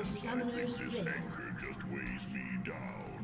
Summoner's This Rift. anchor just weighs me down.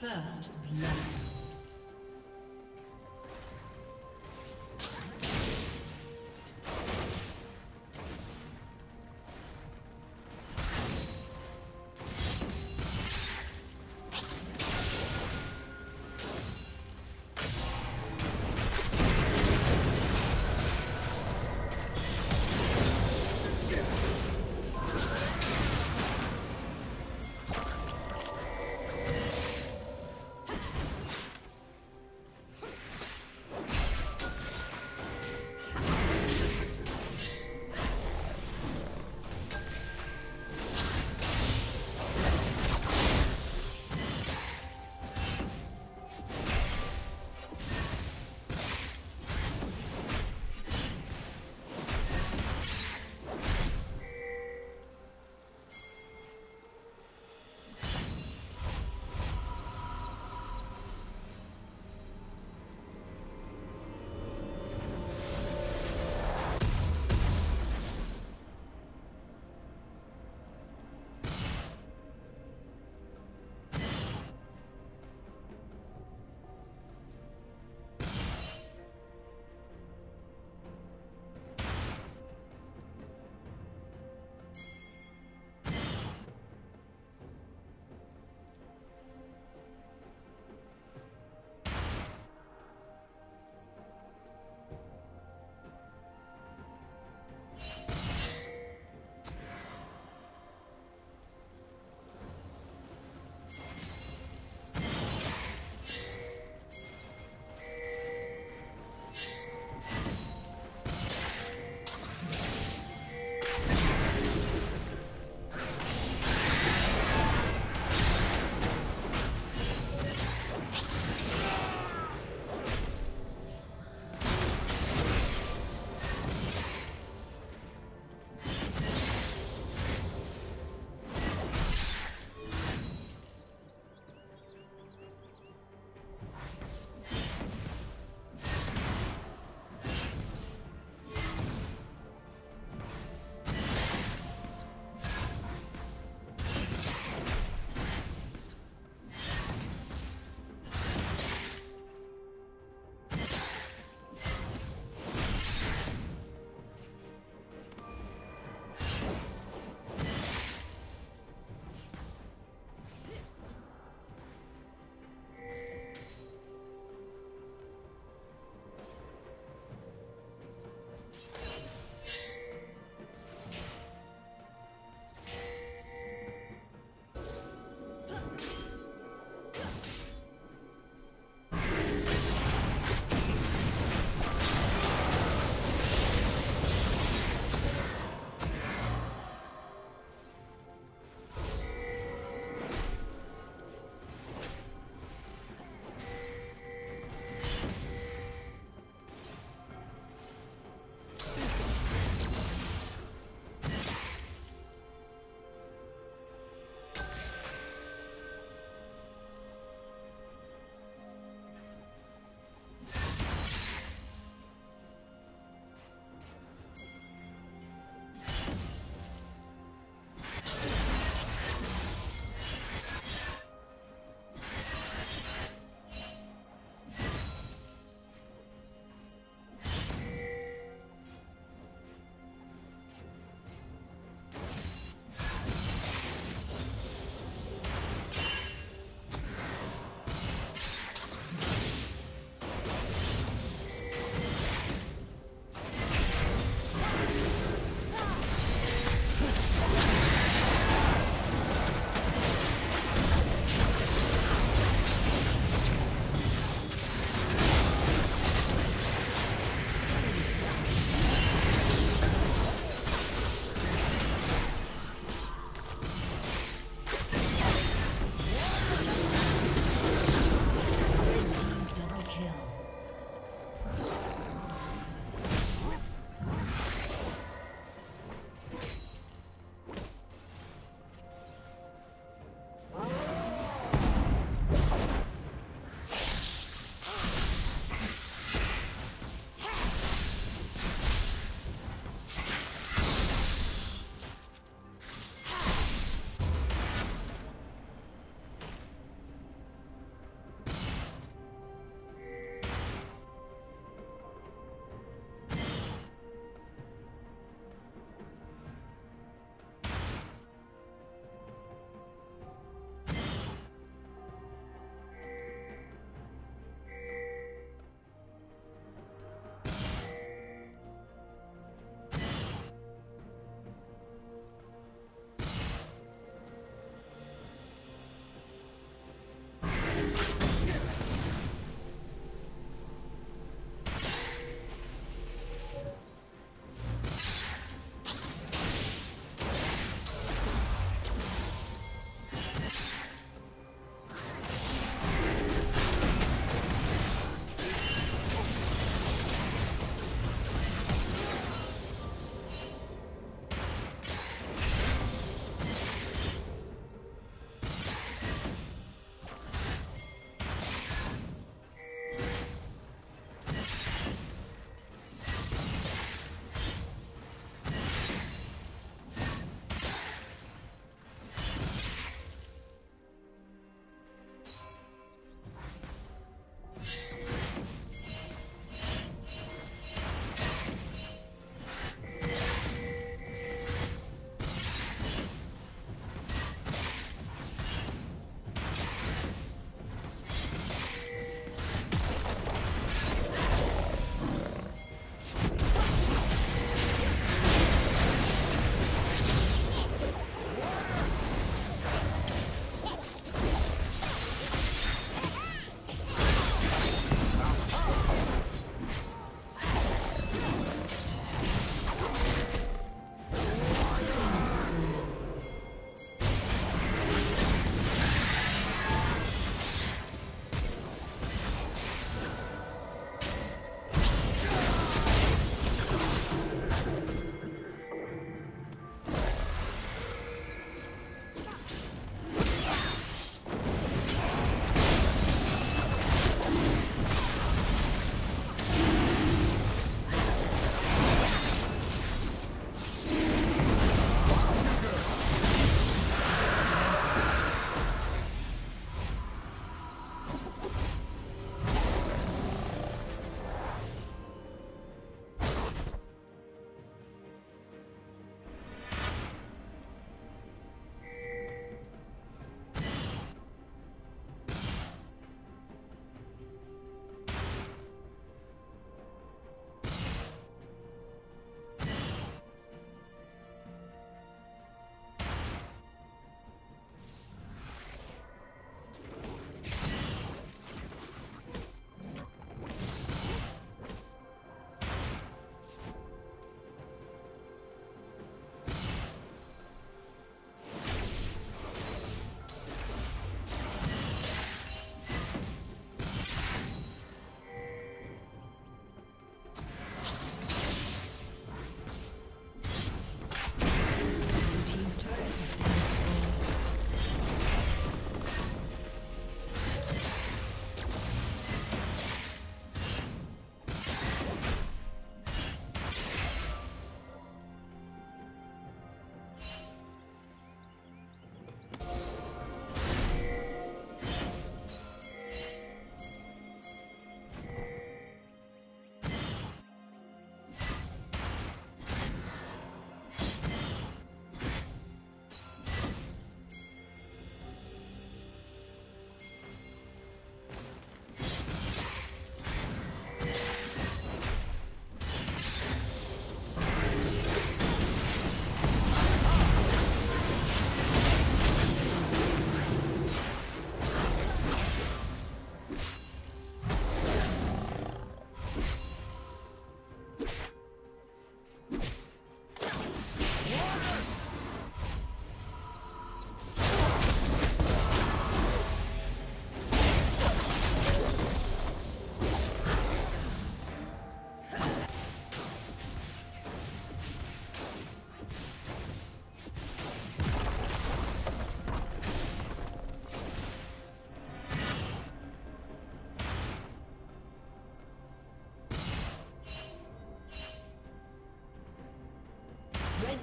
First blood.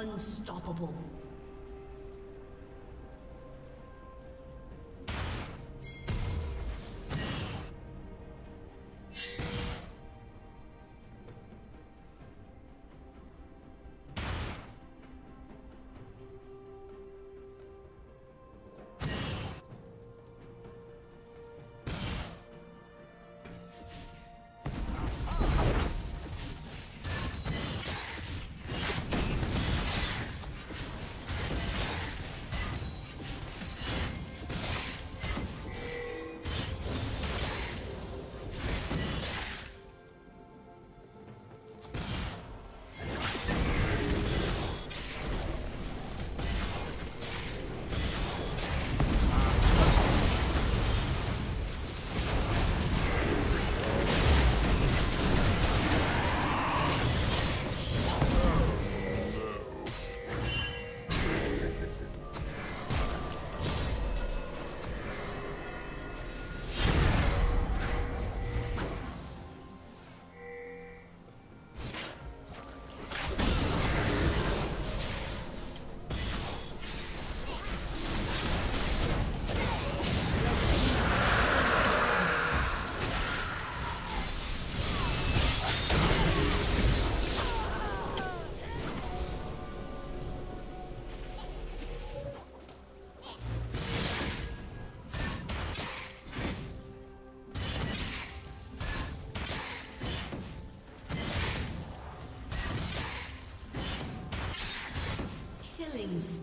Unstoppable.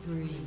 Spree.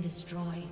Destroyed.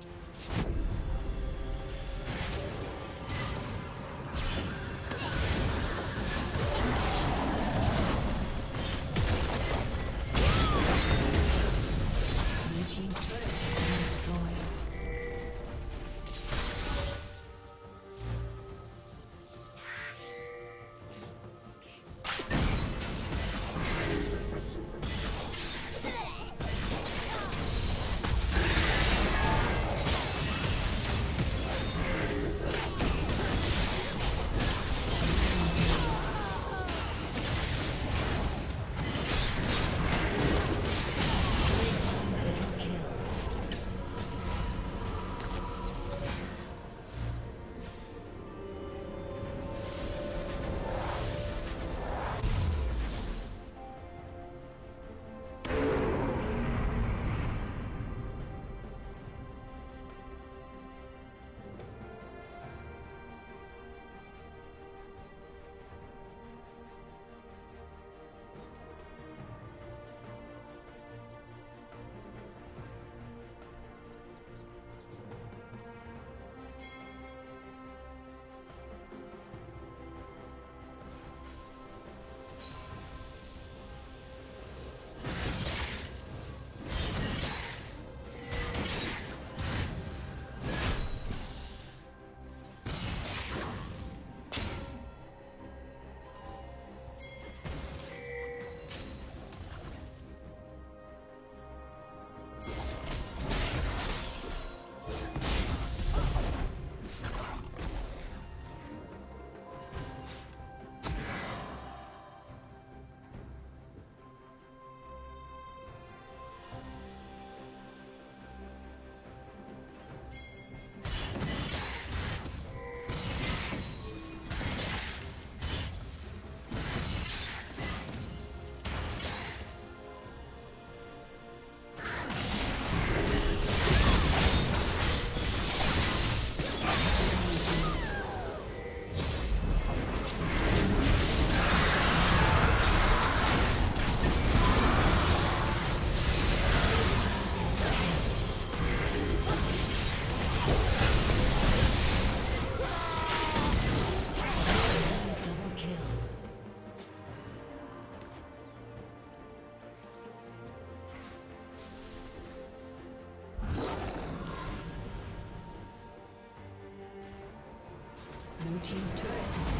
team's turret.